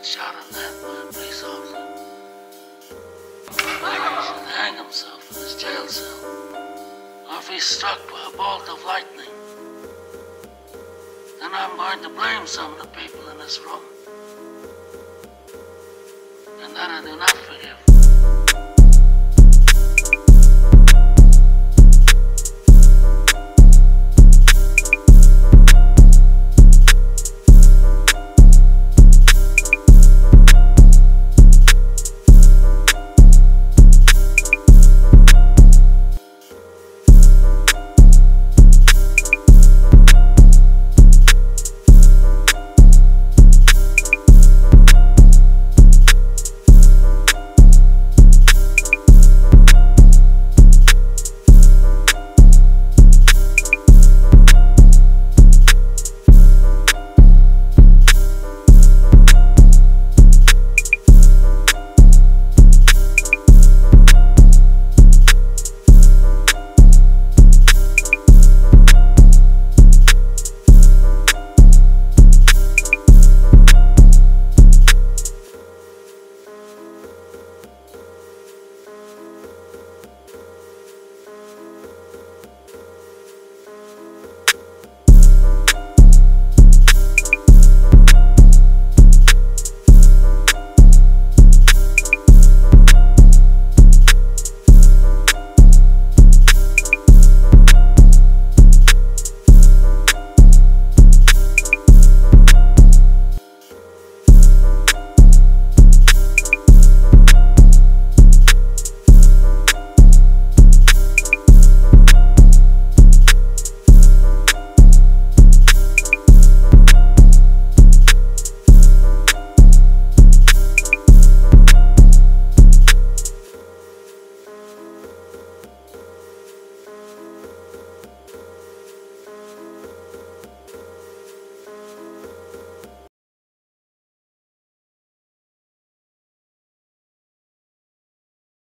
gets shot in the head by a police officer, he should hang himself in his jail cell, or if he's struck by a bolt of lightning, then I'm going to blame some of the people in this room. And then I do not